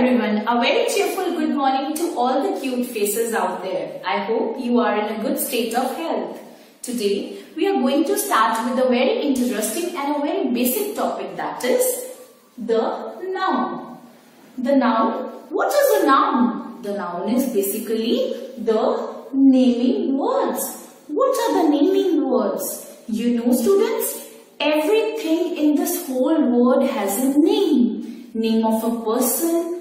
everyone, a very cheerful good morning to all the cute faces out there. I hope you are in a good state of health. Today, we are going to start with a very interesting and a very basic topic that is the noun. The noun, what is a noun? The noun is basically the naming words. What are the naming words? You know students, everything in this whole world has a name name of a person,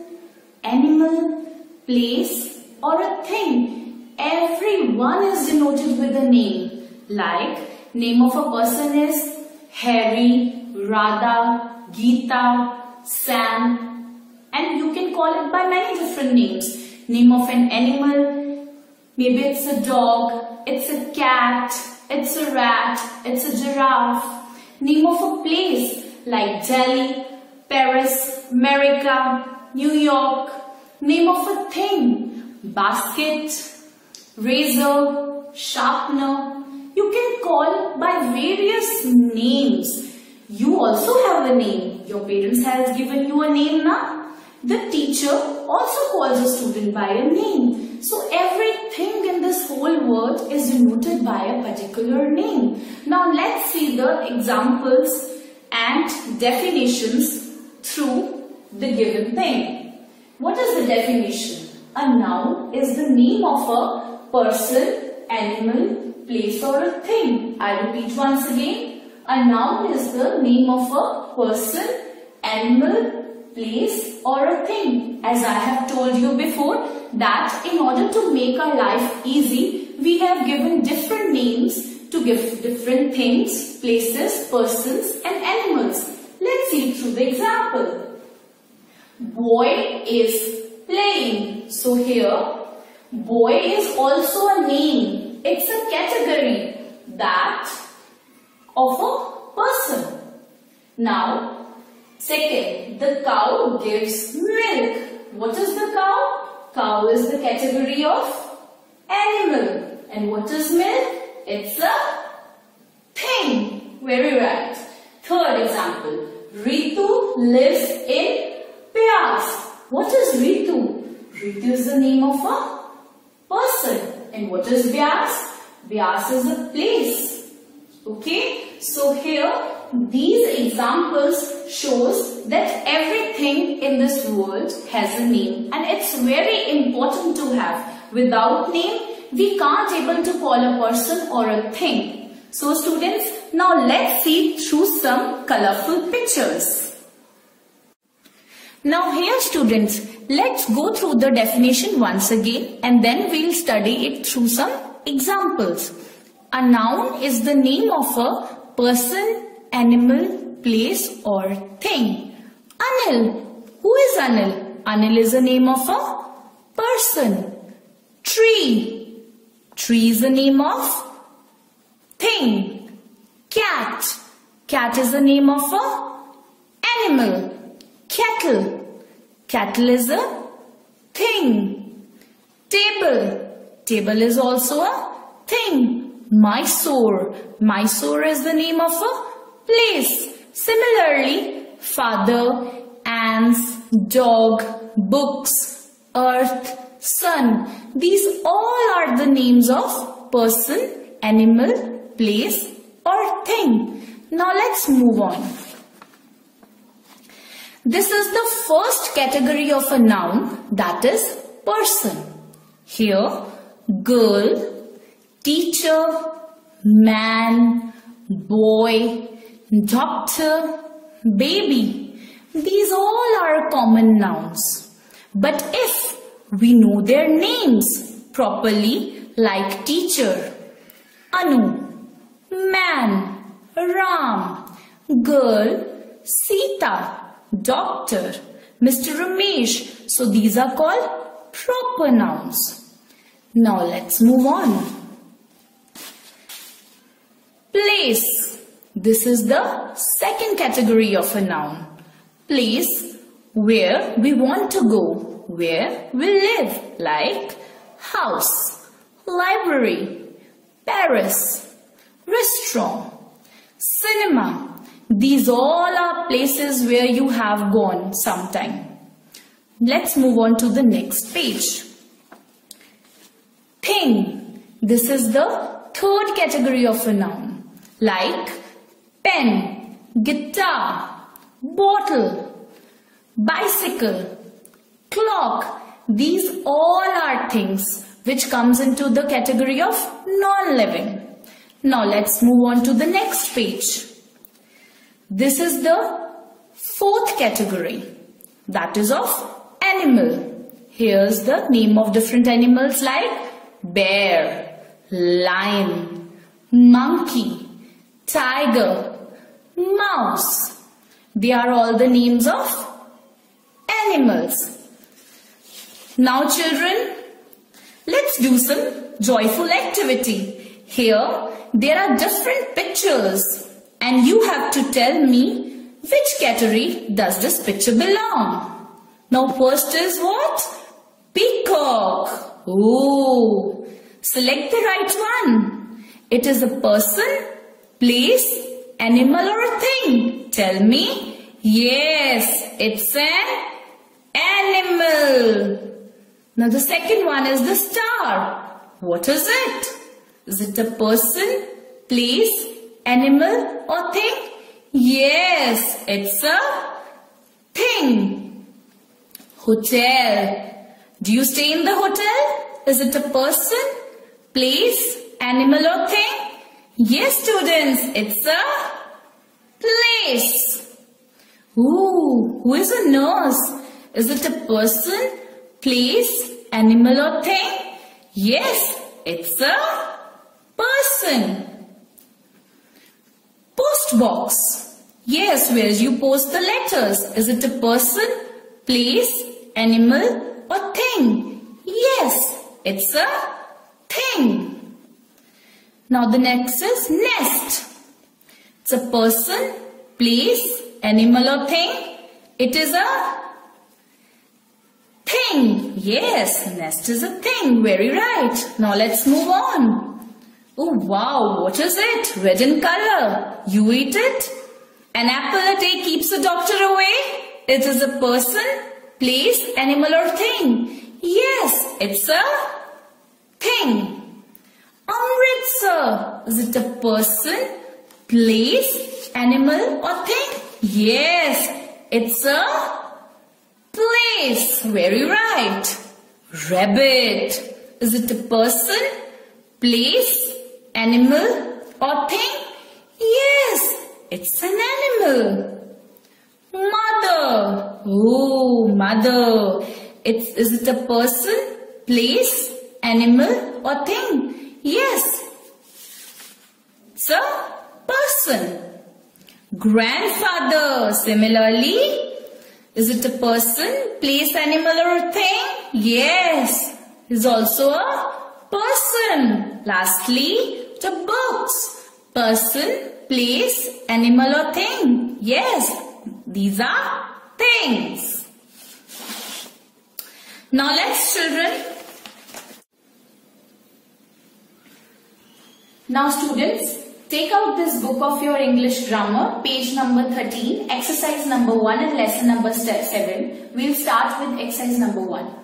animal, place or a thing. Everyone is denoted with a name. Like name of a person is Harry, Radha, Geeta, Sam and you can call it by many different names. Name of an animal, maybe it's a dog, it's a cat, it's a rat, it's a giraffe. Name of a place like Delhi, Paris, America, New York, name of a thing, basket, razor, sharpener. You can call by various names. You also have a name. Your parents has given you a name now. The teacher also calls a student by a name. So everything in this whole world is denoted by a particular name. Now let's see the examples and definitions through the given thing. What is the definition? A noun is the name of a person, animal, place or a thing. I repeat once again. A noun is the name of a person, animal, place or a thing. As I have told you before that in order to make our life easy, we have given different names to give different things, places, persons and animals. Let's see through the example. Boy is playing. So here, boy is also a name. It's a category that of a person. Now, second, the cow gives milk. What is the cow? Cow is the category of animal. And what is milk? It's a thing. Very right. Third example. Ritu lives in Vyas. What is Ritu? Ritu is the name of a person. And what is Vyas? Vyas is a place. Okay. So here these examples shows that everything in this world has a name and it's very important to have. Without name, we can't able to call a person or a thing. So students, now let's see through some colorful pictures. Now here students, let's go through the definition once again and then we'll study it through some examples. A noun is the name of a person, animal, place or thing. Anil. Who is Anil? Anil is the name of a person. Tree. Tree is the name of thing. Cat. Cat is the name of a animal. Kettle. Kettle is a thing. Table. Table is also a thing. Mysore. Mysore is the name of a place. Similarly, father, ants, dog, books, earth, sun. These all are the names of person, animal, place or thing. Now let's move on. This is the first category of a noun that is person. Here girl, teacher, man, boy, doctor, baby. These all are common nouns. But if we know their names properly like teacher, Anu, man, Ram, girl, Sita, doctor, Mr. Ramesh. So these are called proper nouns. Now let's move on. Place. This is the second category of a noun. Place where we want to go, where we live, like house, library, Paris, restaurant, cinema. These all are places where you have gone sometime. Let's move on to the next page. Thing. This is the third category of a noun. Like pen, guitar, bottle, bicycle, clock. These all are things which comes into the category of non-living. Now let's move on to the next page. This is the fourth category that is of animal. Here's the name of different animals like bear, lion, monkey, tiger, mouse. They are all the names of animals. Now children, let's do some joyful activity. Here, there are different pictures and you have to tell me which category does this picture belong. Now first is what? Peacock. Oh, select the right one. It is a person, place, animal or a thing. Tell me. Yes, it's an animal. Now the second one is the star. What is it? Is it a person, place, animal or thing? Yes, it's a thing. Hotel. Do you stay in the hotel? Is it a person, place, animal or thing? Yes, students, it's a place. Ooh, who is a nurse? Is it a person, place, animal or thing? Yes, it's a person. Box. Yes, where you post the letters. Is it a person, place, animal or thing? Yes, it's a thing. Now the next is nest. It's a person, place, animal or thing. It is a thing. Yes, nest is a thing. Very right. Now let's move on. Oh wow, what is it? Red in color. You eat it? An apple a day keeps the doctor away? It is a person, place, animal or thing. Yes, it's a thing. Amritsar. Is it a person, place, animal or thing? Yes, it's a place. Very right. Rabbit. Is it a person, place, Animal or thing? Yes, it's an animal. Mother. Oh, mother. It's, is it a person, place, animal or thing? Yes. A person. Grandfather. Similarly, is it a person, place, animal or thing? Yes. Is also a person. Lastly, the books. Person, place, animal or thing. Yes, these are things. Now let's children. Now students, take out this book of your English grammar, page number 13, exercise number 1 and lesson number 7. We'll start with exercise number 1.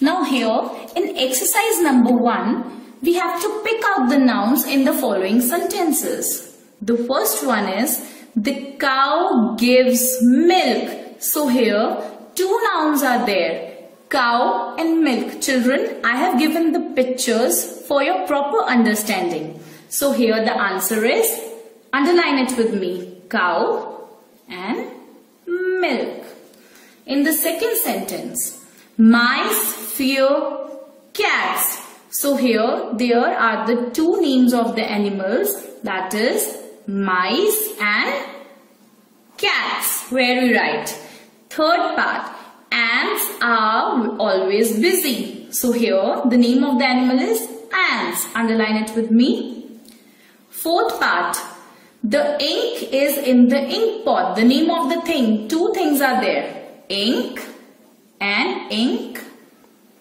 Now here in exercise number 1 we have to pick out the nouns in the following sentences. The first one is the cow gives milk. So here two nouns are there cow and milk. Children I have given the pictures for your proper understanding. So here the answer is underline it with me cow and milk. In the second sentence Mice fear cats. So here there are the two names of the animals that is mice and cats. Very right. Third part. Ants are always busy. So here the name of the animal is ants. Underline it with me. Fourth part. The ink is in the ink pot. The name of the thing. Two things are there. Ink and ink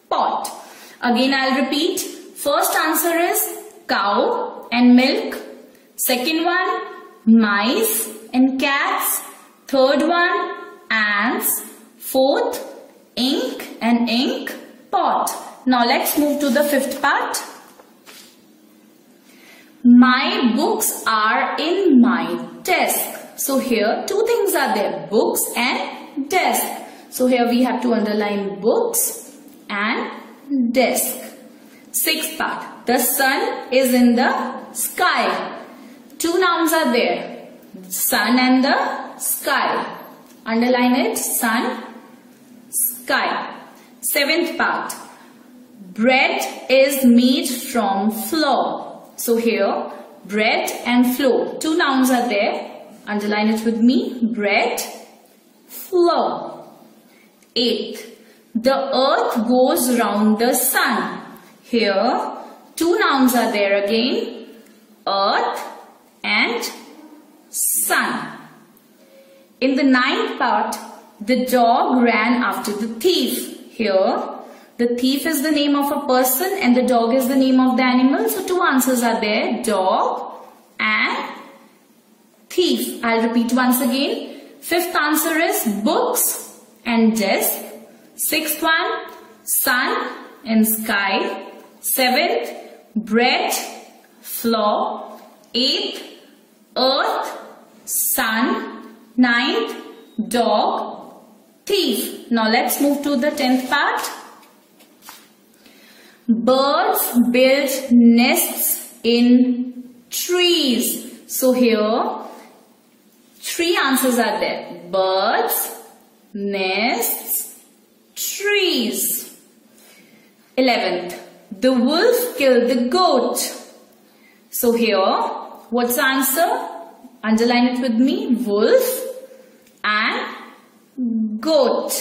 pot. Again I'll repeat. First answer is cow and milk. Second one mice and cats. Third one ants. Fourth, ink and ink pot. Now let's move to the fifth part. My books are in my desk. So here two things are there, books and desk. So here we have to underline books and desk. Sixth part, the sun is in the sky. Two nouns are there, sun and the sky. Underline it, sun, sky. Seventh part, bread is made from flour. So here, bread and flour. Two nouns are there. Underline it with me. Bread, flour. Eighth, the earth goes round the sun. Here, two nouns are there again. Earth and sun. In the ninth part, the dog ran after the thief. Here, the thief is the name of a person and the dog is the name of the animal. So two answers are there. Dog and thief. I'll repeat once again. Fifth answer is books and desk. Sixth one, sun and sky. Seventh, bread, floor. Eighth, earth, sun. Ninth, dog, thief. Now let's move to the tenth part. Birds build nests in trees. So here, three answers are there. Birds, nests, trees. Eleventh, the wolf killed the goat. So here, what's answer? Underline it with me. Wolf and goat.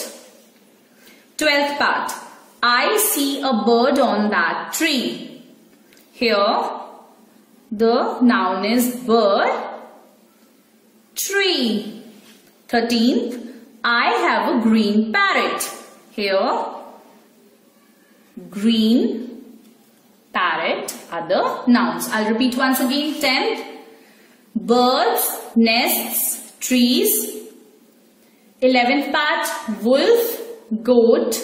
Twelfth part. I see a bird on that tree. Here, the noun is bird, tree. 13th, I have a green parrot. Here, green, parrot are the nouns. I'll repeat once again. 10th, birds, nests, trees. 11th part, wolf, goat,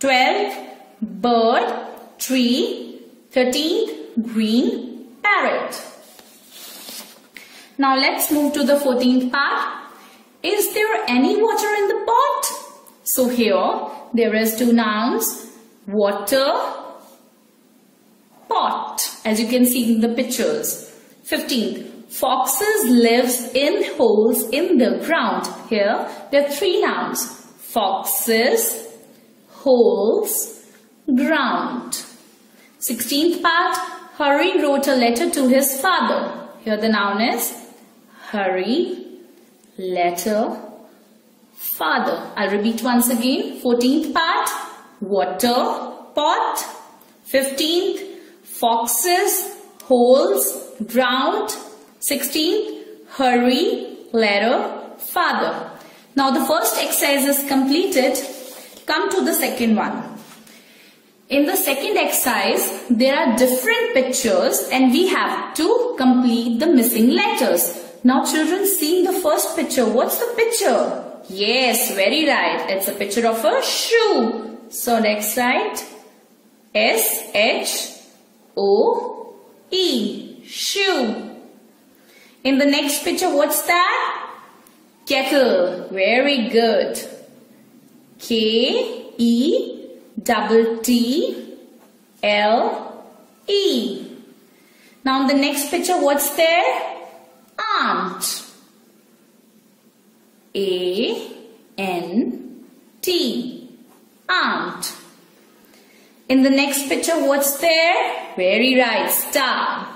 12th, bird, tree. 13th, green, parrot. Now let's move to the 14th part. Is there any water in the pot? So here there is two nouns, water, pot as you can see in the pictures. 15th, foxes lives in holes in the ground. Here there are three nouns, foxes, holes, ground. 16th part, Hari wrote a letter to his father. Here the noun is Hari, letter, father. I'll repeat once again. 14th part, water, pot. 15th, foxes, holes, ground. 16th, Hari, letter, father. Now the first exercise is completed. Come to the second one. In the second exercise, there are different pictures and we have to complete the missing letters. Now children, seeing the first picture, what's the picture? Yes, very right. It's a picture of a shoe. So next write S-H-O-E, shoe. In the next picture, what's that? Kettle. Very good. K E double T L E. Now in the next picture, what's there? Ant. A N T. Ant. In the next picture, what's there? Very right, star.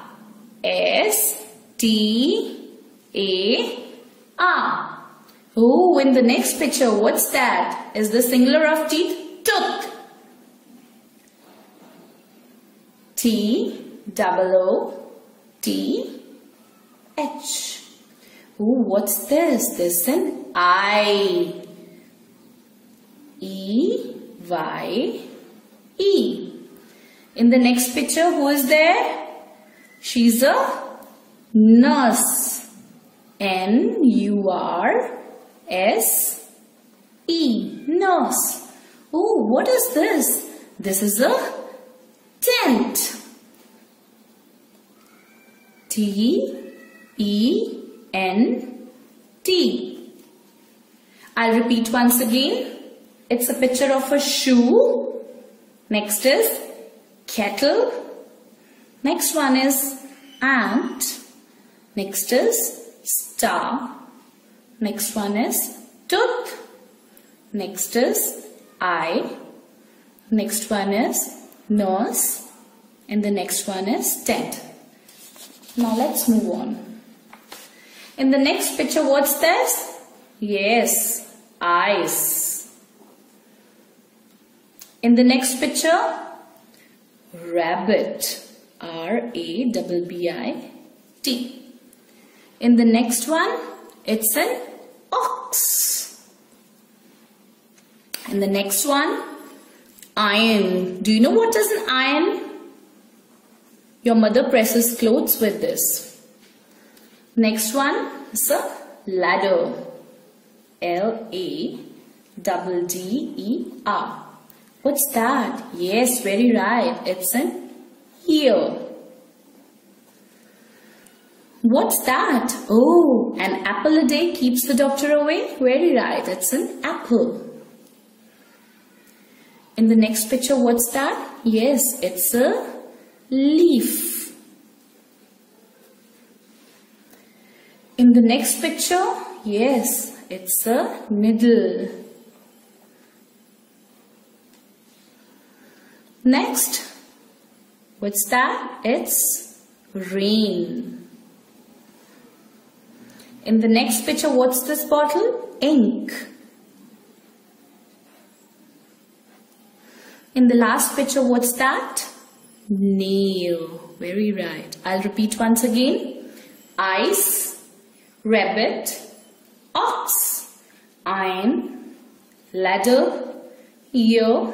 S T A R. Oh, in the next picture, what's that? Is the singular of teeth? Tooth. T double O T H. Oh, what's this? This an eye. E Y E. In the next picture, who is there? She's a nurse. N U R S E nurse. Oh, what is this? This is a tent. T E N T. I'll repeat once again. It's a picture of a shoe. Next is kettle. Next one is ant. Next is star. Next one is tooth. Next is eye. Next one is nose. And the next one is tent. Now let's move on. In the next picture, what's this? Yes, eyes. In the next picture, rabbit. R-A-B-B-I-T. In the next one, it's an ox. In the next one, iron. Do you know what is an iron? Your mother presses clothes with this. Next one is a ladder. L-A-D-D-E-R. What's that? Yes, very right. It's an ear. What's that? Oh, an apple a day keeps the doctor away? Very right. It's an apple. In the next picture, what's that? Yes, it's a leaf. In the next picture, yes, it's a needle. Next, what's that? It's rain. In the next picture, what's this bottle? Ink. In the last picture, what's that? Nail. Very right. I'll repeat once again. Ice, rabbit, ox, iron, ladder, ear,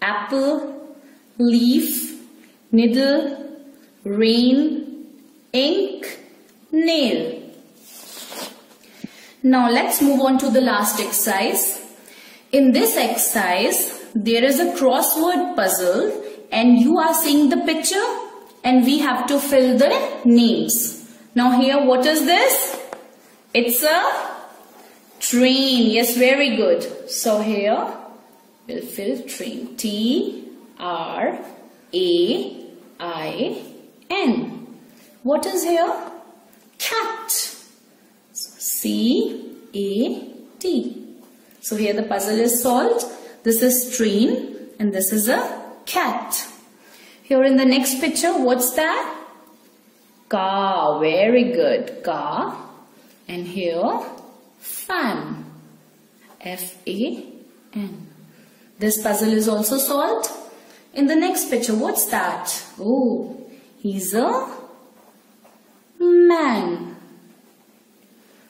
apple, leaf, needle, rain, ink, nail. Now let's move on to the last exercise. In this exercise, there is a crossword puzzle and you are seeing the picture and we have to fill the names. Now here what is this? It's a train. Yes, very good. So here we'll fill train. T R A I N. What is here? Cat. C A T. So here the puzzle is solved. This is train and this is a cat. Here in the next picture, what's that? Car. Very good. Car. And here, fan. F-A-N. This puzzle is also solved. In the next picture, what's that? Oh, he's a man.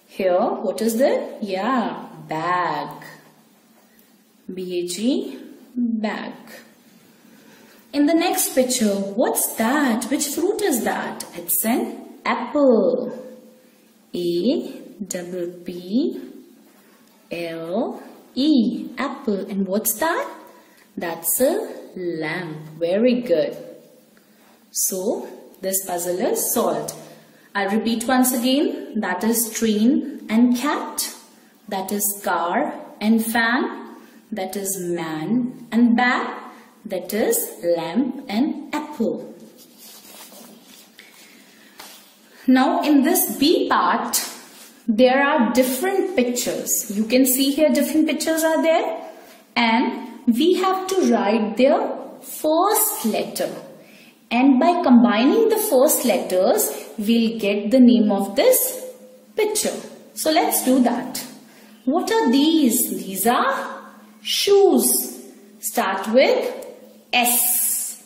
Here, what is that? Yeah, bag. B-A-G, bag. In the next picture, what's that? Which fruit is that? It's an apple. A double P L E apple. And what's that? That's a lamp. Very good. So, this puzzle is solved. I'll repeat once again. That is train and cat. That is car and fan. That is man and bag that is lamp and apple. Now in this B part, there are different pictures. You can see here different pictures are there and we have to write their first letter. And by combining the first letters, we'll get the name of this picture. So let's do that. What are these? These are shoes. Start with S.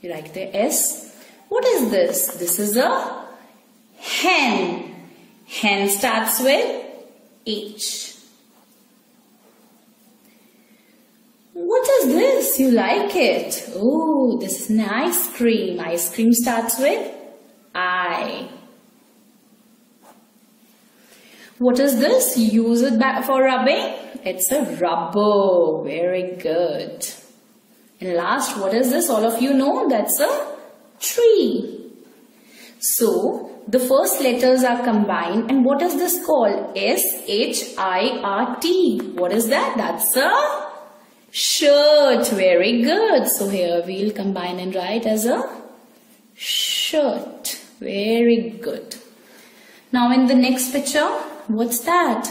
You like the S? What is this? This is a hen. Hen starts with H. What is this? You like it? Oh, this is an ice cream. Ice cream starts with I. What is this? Use it for rubbing? It's a rubber. Very good. And last, what is this? All of you know that's a tree. So, the first letters are combined and what is this called? S-H-I-R-T. What is that? That's a shirt. Very good. So here we'll combine and write as a shirt. Very good. Now in the next picture, what's that?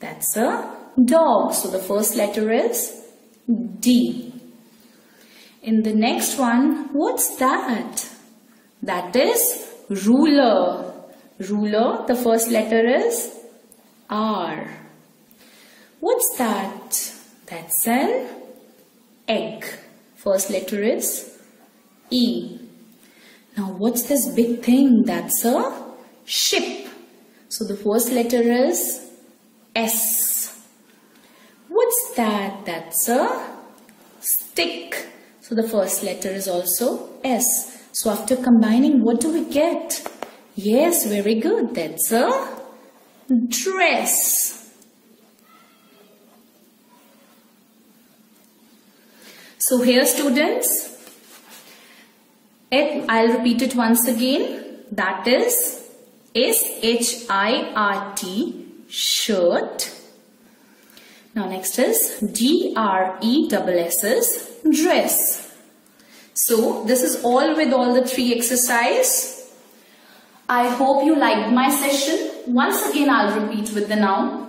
That's a dog. So the first letter is D. In the next one, what's that? That is ruler. Ruler, the first letter is R. What's that? That's an egg. First letter is E. Now what's this big thing? That's a ship. So the first letter is S. What's that? That's a stick. So the first letter is also S. So after combining, what do we get? Yes, very good. That's a dress. So here students, it, I'll repeat it once again. That is S-H-I-R-T, shirt. Now next is D-R-E-S-S, dress. So this is all with all the three exercise. I hope you liked my session. Once again I'll repeat with the noun.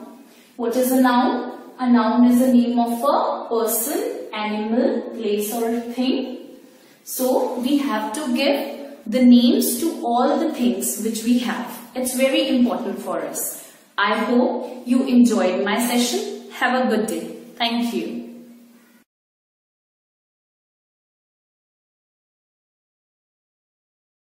What is a noun? A noun is the name of a person, animal, place or thing. So we have to give the names to all the things which we have. It's very important for us. I hope you enjoyed my session. Have a good day. Thank you.